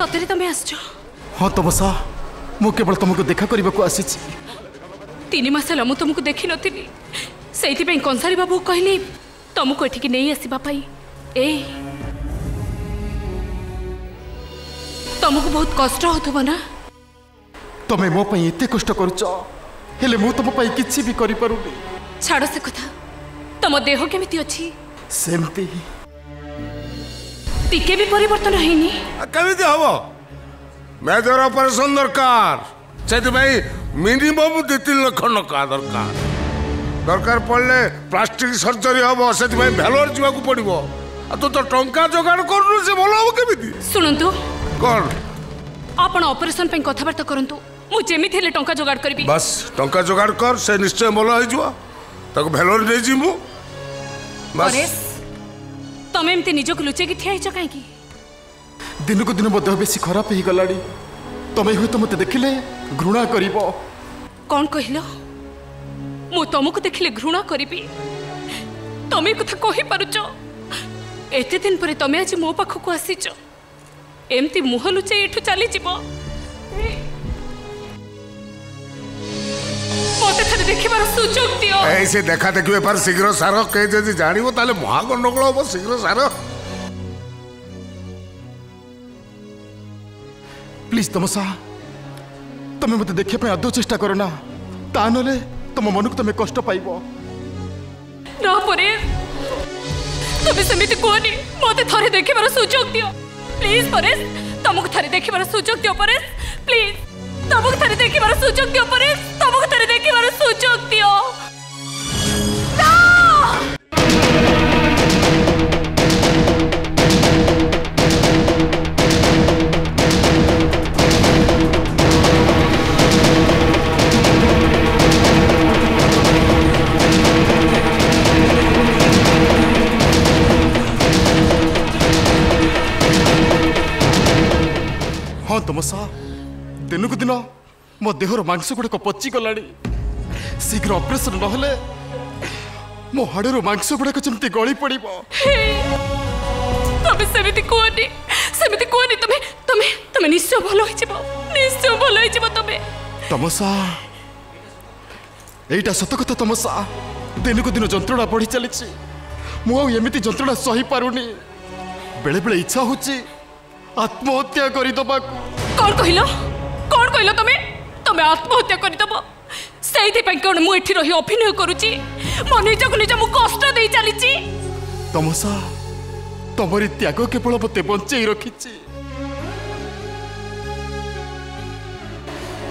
সতরে তুমি আসছ হ্যাঁ তপসা মু কেবল তোমাকে দেখা করা আসিছি তিন মাস হল মু তোমাকে দেখি নথিলি সেইপাই কনসারি বাবু কহিলি তোমাকে এটিকি নেই আসবা পাই এ তোমাকে বহুত কষ্ট হতব না তুমি মো এত কষ্ট করছ হলে মু তোম কিছু বি করি পারুনি ছাড় সে কথা তোমার দেহ কেমি অ সেমতি টিকে বি পরিবর্তন হয়নি কেমিতি হব মেজর অপারেশন দরকার সেইপাই মিনিমম দুই তিন লক্ষ টকা দরকার দরকার পড়লে প্লাস্টিক সর্জরি হব সেইপাই ভেলোর যা পড়ব আর তু তো টঙ্কা যোগাড় করু সে ভালো হব কেমিতি শুণন্তু কোন আপন অপারেশন পাই কথাবার্তা করন্তু মু যেমিতি হলে টঙ্কা যোগাড় করবি বাস টঙ্কা যোগাড় কর সে নিশ্চয় ভালো হয়ে যাব তাকে ভেলোর নিয়ে যাবু বাস তুমি এমতি নিজকে লুচেকি ঠিয়া হইছ কাহি দিনকু দিন মো দেহ বেশি খারাপ হয়ে গলাড়ি তুমি হয়তো মতো দেখলে ঘৃণা করিব কণ কহিল মু তোমাকে দেখলে ঘৃণা করিবি তুমি কথা কহিপারুছ এতে দিন পরে তুমি আজ মো পাখক আসিছ এমতি মুহ লুচাই এঠু চালিযিব ପଛରେ ଦେଖିବାର ସୁଯୋଗ ଦିଅ ଏ ସେ ଦେଖା ଦେଖି ବେପାର ଶୀଘ୍ର ସାର କେ ଯଦି ଜାଣିବ ତାହେଲେ ମହା ଗଣ୍ଡଗୋଳ ହବ ଶୀଘ୍ର ସାର ପ୍ଲିଜ୍ ତମ ସାହା ତମେ ମୋତେ ଦେଖିବା ପାଇଁ ଆଦୌ ଚେଷ୍ଟା କର ନା ତା ନହେଲେ ତମ ମନକୁ ତମେ କଷ୍ଟ ପାଇବ ତାପରେ ତମେ ସେମିତି କୁହନି ମୋତେ ଥରେ ଦେଖିବାର ସୁଯୋଗ ଦିଅ ପ୍ଲିଜ୍ ପରେଶ ତମକୁ ଥରେ ଦେଖିବାର ସୁଯୋଗ ଦିଅ ପରେଶ ପ୍ଲିଜ୍ ତମକୁ ଥରେ ଦେଖିବାର ସୁଯୋଗ ଦିଅ ପରେଶ ହଁ ତମସା ଦିନକୁ ଦିନ ମୋ ଦେହର ମାଂସ ଗୁଡ଼ାକ ପଚିଗଲାଣି ଶୀଘ୍ର ଅପରେସନ ନହେଲେ ମୋ ହାଡ଼ରୁ ମାଂସ ଗୁଡ଼ାକ ଯେମିତି ଗଳି ପଡ଼ିବ ତମେ ସେମିତି କୁହନି ସେମିତି କୁହନି ତମେ ତମେ ତମେ ନିଶ୍ଚୟ ଭଲ ହେଇଯିବ ନିଶ୍ଚୟ ଭଲ ହେଇଯିବ ତମେ ତମସା ଏଇଟା ସତ କଥା ତମସା ଦିନକୁ ଦିନ ଯନ୍ତ୍ରଣା ବଢ଼ି ଚାଲିଛି ମୁଁ ଆଉ ଏମିତି ଯନ୍ତ୍ରଣା ସହିପାରୁନି ବେଳେବେଳେ ଇଚ୍ଛା ହେଉଛି ଆତ୍ମହତ୍ୟା କରିଦେବାକୁ କ'ଣ କହିଲ କ'ଣ କହିଲ ତମେ ତମେ ଆତ୍ମହତ୍ୟା କରିଦେବ ସେଇଥିପାଇଁ କ'ଣ ମୁଁ ଏଠି ରହି ଅଭିନୟ କରୁଛି ମୋ ନିଜକୁ ନିଜ ମୁଁ କଷ୍ଟ ଦେଇ ଚାଲିଛି ତମସା ତମରି ତ୍ୟାଗ କେବଳ ମୋତେ ବଞ୍ଚେଇ ରଖିଛି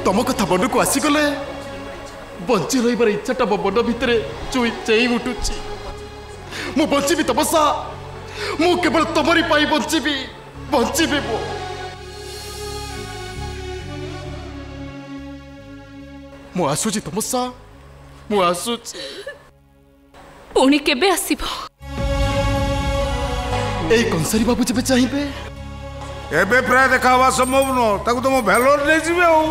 ତମ କଥା ମନକୁ ଆସିଗଲେ ବଞ୍ଚି ରହିବାର ଇଚ୍ଛାଟା ମୋ ମନ ଭିତରେ ଚୁଇ ଚେଇ ଉଠୁଛି ମୁଁ ବଞ୍ଚିବି ତମସା ମୁଁ କେବଳ ତମରି ପାଇଁ ବଞ୍ଚିବି ବଞ୍ଚିବି ମୁଁ ମୋ ଆସୁଛି ତମ ସା ମୁଁ ଆସୁଛି ପୁଣି କେବେ ଆସିବ ଏଇ କଂସାରୀ ବାବୁ ଯେବେ ଚାହିଁବେ ଏବେ ପ୍ରାୟ ଦେଖା ହେବା ସମ୍ଭବ ନୁହଁ ତାକୁ ତମ ଭେଲୋର ନେଇଯିବି ଆଉ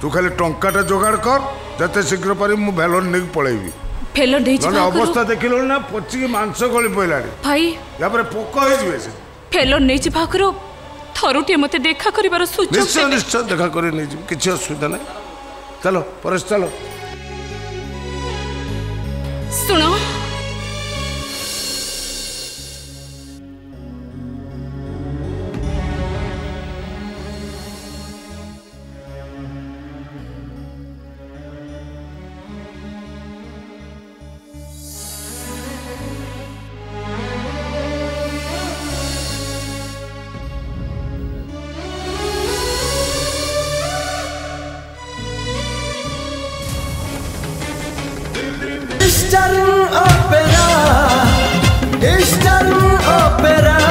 ତୁ ଖାଲି ଟଙ୍କାଟା ଯୋଗାଡ଼ କର ଯେତେ ଶୀଘ୍ର ପାରିବି ମୁଁ ଭେଲୋର ନେଇକି ପଳେଇବି ଫେଲୋର ଦେଇଛି ଅବସ୍ଥା ଦେଖିଲଣି ନା ପଚିକି ମାଂସ ଗଳି ପଇଲାଣି ଭାଇ ତାପରେ ପୋକ ହେଇଯିବେ ସେ ଫେଲୋର ନେଇଛି ଭାକୁର ଥରୁଟିଏ ମୋତେ ଦେଖା କରିବାର ସୁଯୋଗ ନିଶ୍ଚୟ ନିଶ୍ଚୟ ଦେଖା କରି ନେଇଯିବି କିଛି ଅସୁବିଧା ନାହିଁ चलो परेश चलो सुनो Eastern opera, Eastern opera.